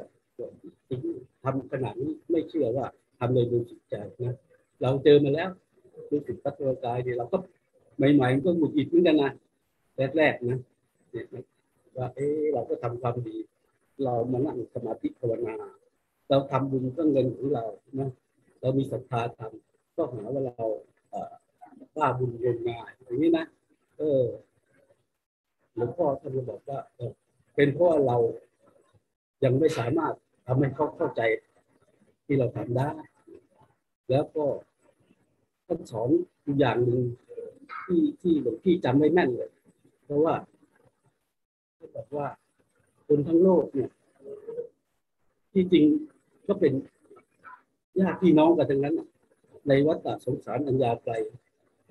[SPEAKER 1] จริงทำขนาดนี้ไม่เชื่อว่าทำโดยบริสุทธิ์ใจนะเราเจอมาแล้วรู้สึกพัฒนากายเนี่ยเราก็ใหม่ๆก็หงุดหงิดเหมือนกันนะแรกๆนะเนี่ยว่าเออเราก็ทำความดี เรามานั่งสมาธิภาวนา เราทำบุญก็เงินของเรานะเรามีศรัทธาทำก็หาว่าเราเอ่อว่าบุญเงินงานอย่างนี้นะเออหลวงพ่อท่านบอกว่าเป็นเพราะเรายังไม่สามารถทำให้เขาเข้าใจที่เราทำได้ แล้วก็ท่านสอนอยู่อย่างหนึ่งที่ที่หลวงพี่จำไม่แม่นเลย เพราะว่าท่านบอกว่า คนทั้งโลกเนี่ย ที่จริงก็เป็นญาติพี่น้องกันทั้งนั้นน่ะในวัฏสงสารอัญญาไกล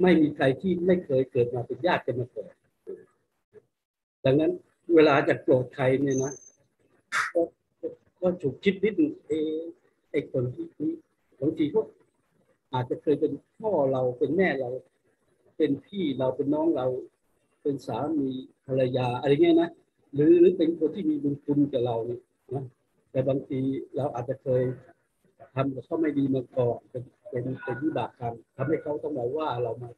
[SPEAKER 1] ไม่มีใครที่ไม่เคยเกิดมาเป็นญาติกันมาก่อนดังนั้นเวลาจะโกรธใครเนี่ยนะก็ก็ก็ฉุกคิดนิดนึงเออไอคนที่นี้บางทีก็อาจจะเคยเป็นพ่อเราเป็นแม่เรา เป็นพี่เราเป็นน้องเรา เป็นสามีภรรยาอะไรเงี้ยนะ หรือหรือเป็นคนที่มีบุญคุณกับเราเนี่ยนะแต่บางทีเราอาจจะเคยทำกับเขาไม่ดีมาก่อนเป็นเป็นเป็นวิบากกรรมทำให้เขาต้องมาว่าเรามา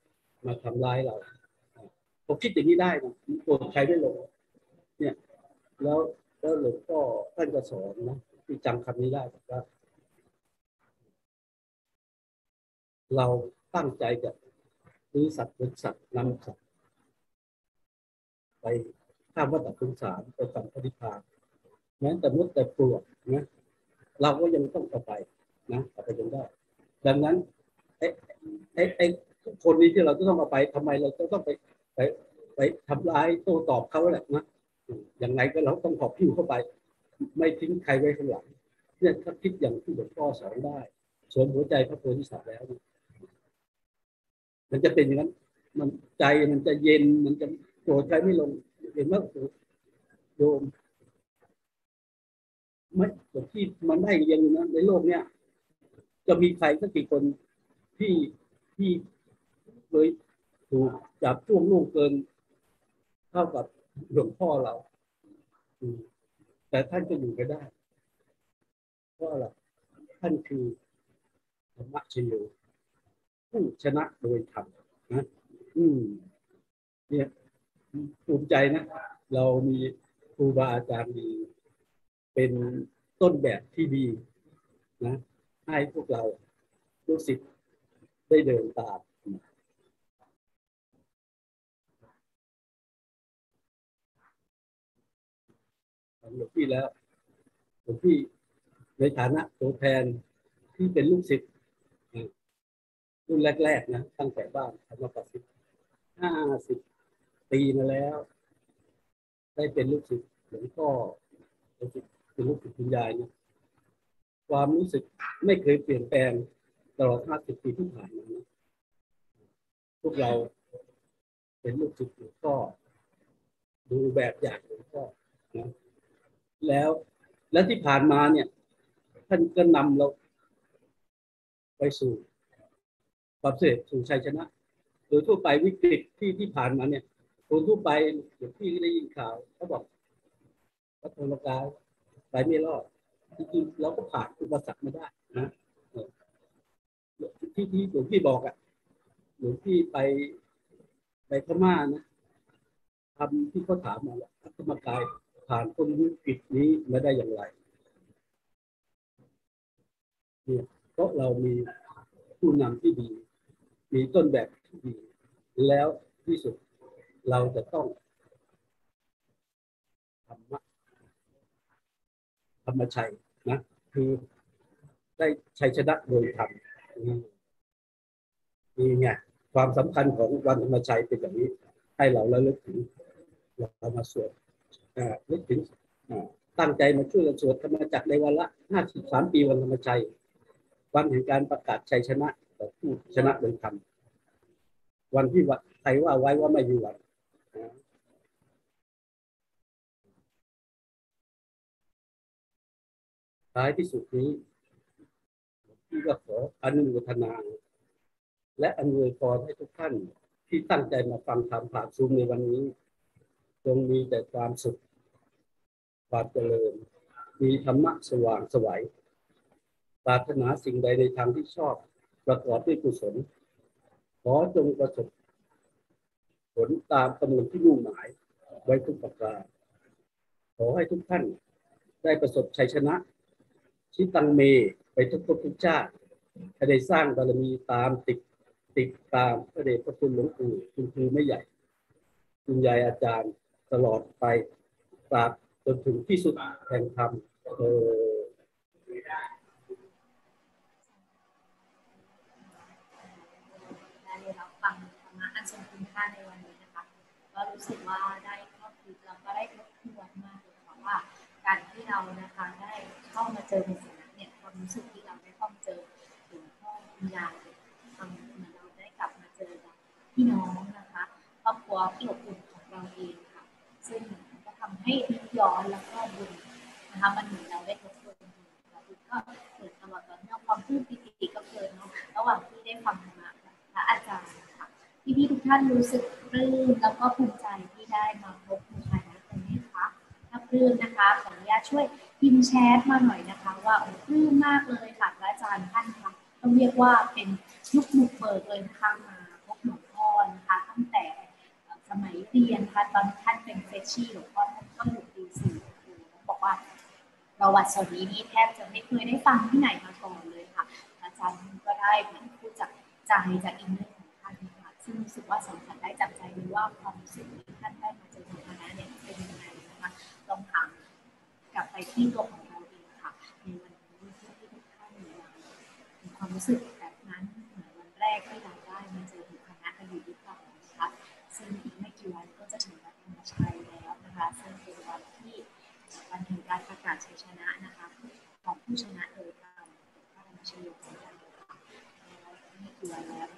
[SPEAKER 1] มาทำร้ายเราผมคิดอย่างนี้ได้นะโกรธใครไม่ลงเนี่ย แล้วแล้วหลวงพ่อท่านก็สอนนะที่จำคำนี้ได้กว่าเราตั้งใจจะซื้อสัตว์เป็นสัตว์นำสัตว์ไป ข้ามวัฏสงสารไปสัมปนิพพานแม้แต่มดแต่ปลวกนะเราก็ยังต้องเอาไปนะเอาไปจนได้ดังนั้นไอ้ไอ้ไอ้คนนี้ที่เราจะต้องเอาไปทำไมเราจะต้องไปไปไปทำร้ายโต้ตอบเขาแหละนะยังไงก็เราต้องขอบพิ้วเข้าไป ไม่ทิ้งใครไว้ข้างหลังเนี่ยถ้าคิดอย่างที่หลวงพ่อสอนได้สวมหัวใจพระโพธิสัตว์แล้ว มันจะเป็นอย่างนั้น มันใจมันจะเย็นมันจะโกรธใครไม่ลง เห็นไหมโยมไม่ที่มันได้เรียนอยู่นะในโลกเนี้ยจะมีใครสักกี่คนที่ที่เคยถูกจับช่วงล่วงเกิน เท่ากับหลวงพ่อเราแต่ท่านก็อยู่กันได้เพราะอะไรท่านคือธรรมชโยผู้ชนะโดยธรรมนะ อืมเนี่ย ภูมิใจนะ เรามีครูบาอาจารย์ดีเป็นต้นแบบที่ดีนะให้พวกเราลูกศิษย์ได้เดินตามหลวงพี่แล้วหลวงพี่ในฐานะตัวแทนที่เป็นลูกศิษย์รุ่นแรก ๆ นะ ตั้งแต่บ้านธรรมประสิทธิ์ห้าสิบ ปีมาแล้ว ได้เป็นลูกศิษย์หลวงพ่อเป็นลูกศิษย์คุณยายเนี่ยความรู้สึกไม่เคยเปลี่ยนแปลงตลอดห้าสิบปีที่ผ่านมาพวกเราเป็นลูกศิษย์หลวงพ่อดูแบบอย่างหลวงพ่อนะแล้วแล้วที่ผ่านมาเนี่ย ท่านก็นำเราไปสู่ความสำเร็จสู่ชัยชนะ โดยทั่วไปวิกฤตที่ที่ผ่านมาเนี่ย คนทั่วไปอย่างที่ได้ยินข่าวเขาบอกวัดธรรมกายไปไม่รอดจริงๆเราก็ผ่านอุปสรรคมาได้นะที่ที่หลวงพี่บอกอะหลวงพี่ไปไปพม่านะทำที่เขาถามมาว่าธรรมกายผ่านคนวิกฤตนี้มาได้อย่างไรเนี่ยเพราะเรามีผู้นำที่ดี มีต้นแบบที่ดี แล้วที่สุด เราจะต้องธรรมะธรรมชัยนะ คือได้ชัยชนะโดยธรรมนี่ไงความสำคัญของวันธรรมชัยเป็นอย่างนี้ ให้เราระลึกถึงเรามาสวดนึกถึงตั้งใจมาช่วยกันสวดธรรมจักรในวันละห้าสิบสามปีวันธรรมชัย วันแห่งการประกาศชัยชนะต่อผู้ชนะโดยธรรมวันที่ใครว่าไว้ว่าไม่มีวัน ท้ายที่สุดนี้ที่ก็ขออนุโมทนา และอำนวยพรให้ทุกท่านที่ตั้งใจมาฟังธรรมผ่านซูมในวันนี้ จงมีแต่ความสุข ความเจริญ มีธรรมะสว่างสวัยปรารถนาสิ่งใดในทางที่ชอบ ประกอบด้วยกุศล ขอจงประสบ ผลตามกำหนดที่มุ่งหมายไว้ทุกประการ ขอให้ทุกท่านได้ประสบชัยชนะชิตังเมไปทุกภพทุกชาติให้ได้สร้างบารมีตามติดติดตามพระเดชพระคุณหลวงปู่คุณครูไม่ใหญ่ คุณยายอาจารย์ตลอดไปตราบจนถึงที่สุดแห่งธรรมเออ
[SPEAKER 2] ได้รับฟังธรรมะอันทรงคุณค่าในวันนี้นะคะ ก็ รู้สึกว่าได้ข้อคิดแล้วก็ได้ทบทวนมากเลยค่ะว่า การที่เรานะคะได้เข้ามาเจอในสำนักเนี่ยความรู้สึกที่เราได้เข้ามาเจอหลวงพ่อคุณยายทำเหมือนเราได้กลับมาเจอพี่น้องนะคะครอบครัวที่อบอุ่นของเราเองค่ะ ซึ่งมันก็ทำให้ย้อนแล้วก็บุญนะคะมันเหมือนเราได้ทบทวนบุญแล้วก็เกิดตลอดตอเนื่องความปลื้มปิติก็เกิดเนาะระหว่างที่ได้ฟังธรรมะพระอาจารย์ พี่พี่ๆทุกท่านรู้สึกปลื้มแล้วก็ภูมิใจที่ได้มาพบคุณชายนะตรงนี้คะถ้าปลื้มนะคะขออนุญาตช่วยพิมพ์แชทมาหน่อยนะคะ ว่าโอ้ปลื้มมากเลยค่ะพระอาจารย์ท่านค่ะต้องเรียกว่าเป็นยุคบุกเบิกเลยนะคะมาพบหลวงพ่อนะคะตั้งแต่สมัยเรียนค่ะตอนท่านเป็นเฟชชี่หลวงพ่อท่านก็อยู่ปีสี่บอกว่าประวัติส่วนนี้นี่แทบจะไม่เคยได้ฟังที่ไหนมาก่อนเลยค่ะ อาจารย์ก็ได้เหมือนพูดจากใจจากอินเนอร์ของ ซึ่งรู้สึกว่าสัมผัสได้จับใจเลยว่าความรู้สึกที่ท่านได้มาเจอคณะเนี่ยเป็นยังไงนะคะลองถามกลับไปที่ตัวของเราเองค่ะในวันนี้ที่ทุกท่านมีความรู้สึกแบบนั้นเหมือนวันแรกที่เราได้มาเจอคณะกันอยู่หรือเปล่านะคะซึ่งอีกไม่กี่วันก็จะถึงวันธรรมชัยแล้วนะคะซึ่งเป็นวันที่วันถึงการประกาศชัยชนะนะคะของผู้ชนะโดยธรรมพระธรรมชโยของท่านค่ะนี่คือวันแล้ว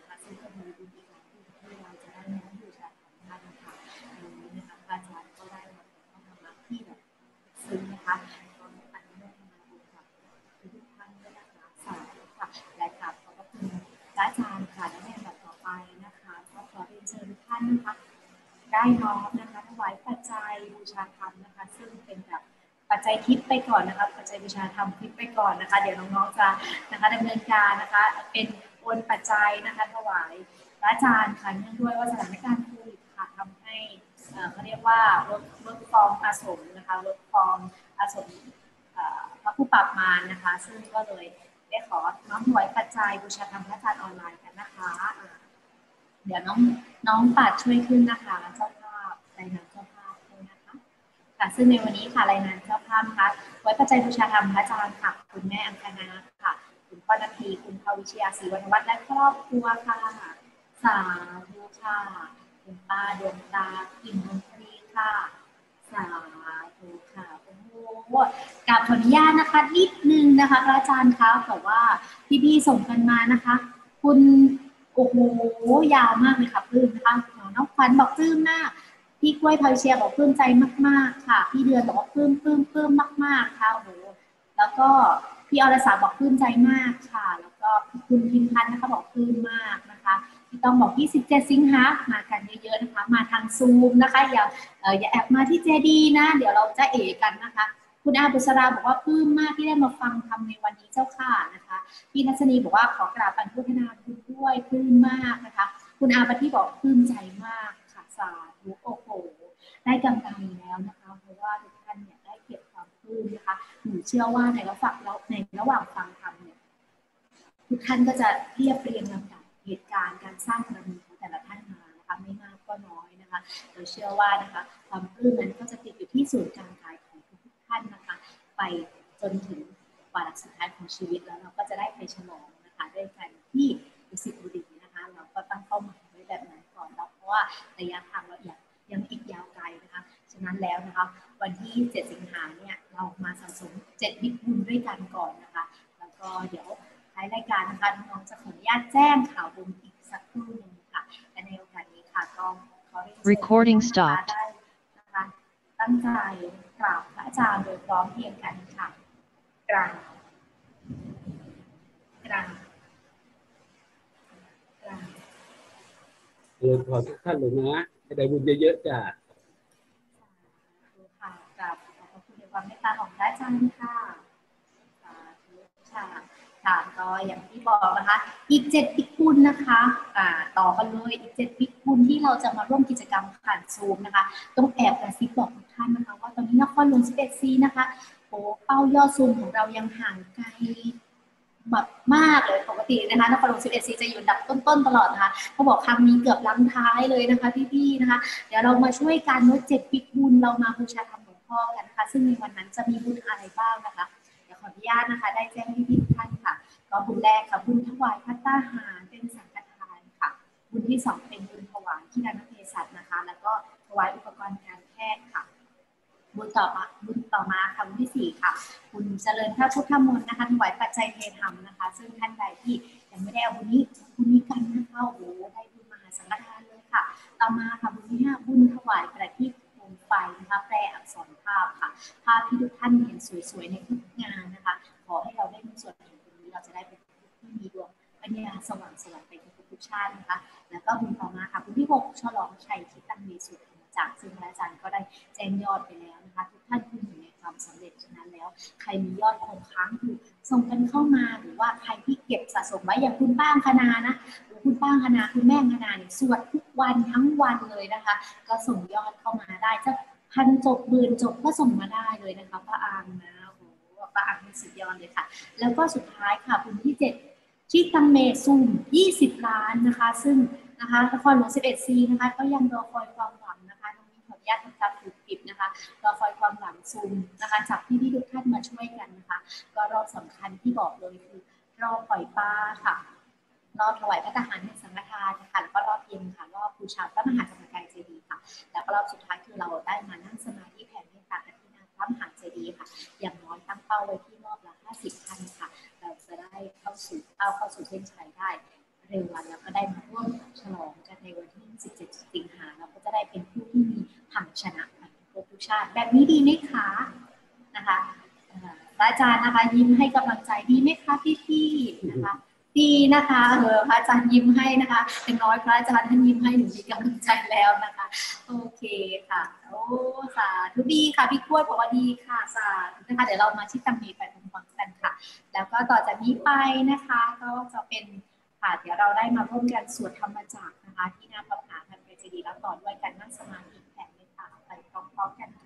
[SPEAKER 2] พระอาจารย์ค่ะและในลำดับต่อไปนะคะก็ขอเรียนเชิญทุกท่านนะคะได้น้อมนะคะถวายปัจจัยบูชาธรรมนะคะ ซึ่งเป็นแบบปัจจัยทิพย์ไปก่อนนะคะปัจจัยบูชาธรรมทิพย์ไปก่อนนะคะ เดี๋ยวน้องๆจะนะคะดำเนินการนะคะเป็นโอนปัจจัยนะคะถวายพระอาจารย์ค่ะเนื่องด้วยว่าสถานการณ์โควิดค่ะทำให้เขาเรียกว่าลดลดฟอร์มอาสมนะคะลดฟอร์มอาสมพระผู้ปรับมารนะคะ ซึ่งก็เลย ได้ขอน้อมถวายปัจจัยบูชาธรรมพระอาจารย์ออนไลน์กันนะคะเดี๋ยวน้องน้องปัดช่วยขึ้นนะคะ เจ้าภาพรายงานเจ้าภาพด้วยนะคะค่ะซึ่งในวันนี้ค่ะรายงานเจ้าภาพนะคะไว้ปัจจัยบูชาธรรมพระอาจารย์ค่ะ คุณแม่อังคณาค่ะ คุณพ่อนาทีคุณพ่อวิเชียศรีวรรณวัฒน์และครอบครัวค่ะสาธุค่ะคุณป้าดวงตากินดนตรีค่ะ สาธุค่ะ กราบขออนุญาตนะคะนิดนึงนะคะพระอาจารย์คะแต่ว่าพี่ๆส่งกันมานะคะ คุณโอ้โหยาวมากเลยค่ะปลื้มนะคะน้องขวัญบอกปลื้มมากพี่กล้วยพลอยเชียร์บอกปลื้มใจมาก ๆ ค่ะ พี่เดือนบอกว่าปลื้มปลื้มปลื้มมาก ๆ ค่ะโอ้โหแล้วก็พี่อรสาบอกปลื้มใจมากค่ะ แล้วก็คุณพิมพันธ์นะคะบอกปลื้มมาก ที่ต้องบอก 27 สิงหามากันเยอะๆนะคะ มาทางซูมนะคะ อย่าอย่าแอบมาที่เจดีนะ เดี๋ยวเราจะเอกันนะคะ คุณอาบุษราบอกว่าปลื้มมากที่ได้มาฟังทำในวันนี้เจ้าค่ะนะคะพี่นัชนีบอกว่าขอกราบอนุโมทนาคุณด้วยปลื้มมากนะคะ คุณอาปฏิบอกปลื้มใจมากค่ะสาธุโอ้โหได้กำไรแล้วนะคะ เพราะว่าทุกท่านเนี่ยได้เก็บความปลื้มนะคะหนูเชื่อว่าในระหว่างในระหว่างฟังธรรมเนี่ยทุกท่านก็จะเรียบเรียงลำดับ เหตุการณ์การสร้างบารมีของแต่ละท่านมานะคะไม่มากก็น้อยนะคะเราเชื่อว่านะคะความปลื้มนั้นก็จะติดอยู่ที่ศูนย์กลางกายของทุกท่านนะคะ ไปจนถึงวาระสุดท้ายของชีวิตแล้วเราก็จะได้ไปฉลองนะคะด้วยกันที่ดุสิตบุรีนะคะ เราก็ตั้งเป้าหมายไว้แบบนั้นก่อนแล้วเพราะว่าระยะทางเราอยังยังอีกยาวไกลนะคะฉะนั้นแล้วนะคะ วันที่ 7 สิงหาเนี่ยเรามาสะสม7บิ๊กบุญด้วยกันก่อนนะคะ แล้วก็เดี๋ยว ท้ายรายการนะคะน้องๆจะขออนุญาตแจ้งข่าวบุญอีกสักครู่หนึงค่ะและในโอกาสนี้ค่ะก็ขอเรียนเชิญ
[SPEAKER 3] Recording
[SPEAKER 2] นะคะ
[SPEAKER 3] stopped.
[SPEAKER 2] ได้นะคะตั้งใจกราบพระอาจารย์โดยพร้อมเพรียงกันค่ะกลางกลางกลาง
[SPEAKER 1] เรียนพรทุกท่านเลยนะให้ได้บุญเยอะๆจ้ะ
[SPEAKER 2] ค่ะกราบขอบพระคุณในความเมตตาของพระอาจารย์ค่ะสาธุค่ะค่ะ ก็อย่างที่บอกนะคะ อีกเจ็ดปิกบุญนะคะอ่าต่อกันเลยอีกเจ็ดปิกบุญที่เราจะมาร่วมกิจกรรมผ่านซูมนะคะ ต้องแอบกระซิบบอกทุกท่านนะคะ ว่าตอนนี้นครหลวง11ซีนะคะโอ้เป้ายอดซูมของเรายังห่างไกลแบบมากเลยปกตินะคะนครหลวง11ซีจะอยู่ดับต้นๆตลอดนะคะเขาบอกครั้งนี้เกือบล้ำท้ายเลยนะคะพี่ๆนะคะ เดี๋ยวเรามาช่วยกันว่าเจ็ดปิกบุญเรามาบูชาธรรมหลวงพ่อกันนะคะ ซึ่งในวันนั้นจะมีบุญอะไรบ้างนะคะเดี๋ยวขออนุญาตนะคะ ได้แจ้งพี่ๆทุกท่าน ก็บุญแรกค่ะบุญถวายพัตตาหารเป็นสังฆทานค่ะ บุญที่สองเป็นบุญถวายที่ดานเภสัชนะคะ แล้วก็ถวายอุปกรณ์การแพทย์ค่ะ บุญต่อมาบุญต่อมาค่ะบุญที่สี่ค่ะ บุญเจริญพระพุทธมนต์นะคะถวายปัจจัยเทธรรมนะคะ ซึ่งท่านใดที่ยังไม่ได้เอาบุญนี้บุญนี้กันนะคะโอ้โหได้บุญมหาสังฆทานเลยค่ะ ต่อมาค่ะบุญที่ห้าบุญถวายประทีปโคมไฟนะคะแปลอักษรภาพค่ะ ภาพที่ทุกท่านเห็นสวยๆในทุกงานนะคะ ขอให้เราได้มีส่วน มีดวงปัญญาสว่างสว่างไปทุกทุกชาตินะคะ แล้วก็บุญต่อมาค่ะบุญที่หกฉลองชัยที่ตั้งมีสุดจากซึ่งพระอาจารย์ก็ได้แจ้งยอดไปแล้วนะคะ ทุกท่านคุณอยู่ในความสำเร็จฉะนั้นแล้ว ใครมียอดคงค้างอยู่ส่งกันเข้ามาหรือว่าใครที่เก็บสะสมไว้อย่างคุณป้างคณานะหรือคุณป้างคณาคุณแม่คณาเนี่ยสวดทุกวันทั้งวันเลยนะคะ ก็ส่งยอดเข้ามาได้จะพันจบหมื่นจบก็ส่งมาได้เลยนะคะพระอางนะโอ้โหพระอางเป็นสุดยอดเลยค่ะ แล้วก็สุดท้ายค่ะบุญที่เจ็ด ที่ตังเมซูม20 ล้านนะคะ ซึ่งนะคะนครหลวง 11 ซีนะคะ ก็ยังรอคอยความหวังนะคะตรงนี้ขออนุญาตทำการถูกปิดนะคะ รอคอยความหวังซูมนะคะ จากที่ที่ทุกท่านมาช่วยกันนะคะ ก็รอบสำคัญที่บอกเลยคือ รอบปล่อยปลาค่ะ รอบถวายพระทหารเป็นสังฆทานนะคะ แล้วก็รอบเย็นค่ะ รอบบูชาพระมหากรรมการเจดีย์ค่ะ แล้วก็รอบสุดท้ายคือเราได้มานั่งสมาธิแผ่เมตตากันที่นาพระมหาเจดีย์ค่ะ อย่างน้อยตั้งเป้าไว้ที่รอบละ 50ท่านค่ะ เราจะได้เข้าสู่เข้าเข้าสู่เส้นชัยได้เร็ววันแล้วก็ได้มาร่วมฉลองกันในวันที่ 17 สิงหาเราก็จะได้เป็นผู้ที่มีผังชนะไปครบทุกชาติ แบบนี้ดีไหมคะนะคะอาจารย์นะคะยิ้มให้กำลังใจดีไหมคะพี่ๆนะคะ ดีนะคะเออพระอาจารย์ยิ้มให้นะคะอย่างน้อยพระอาจารย์ท่านยิ้มให้หนูมีกำลังใจแล้วนะคะ โอเคค่ะโอ้สาธุดีค่ะพี่กล้วยบอกว่าดีค่ะสาธุนะคะเดี๋ยวเรามาที่ตังมีไปพร้อมๆกันค่ะ แล้วก็ต่อจากนี้ไปนะคะ ก็จะเป็นค่ะเดี๋ยวเราได้มาร่วมกันสวดธรรมจักรนะคะ ที่หน้าพระมหาธรรมเจดีย์แล้วต่อด้วยการนั่งสมาธิแผ่เมตตาไปพร้อมๆกันค่ะ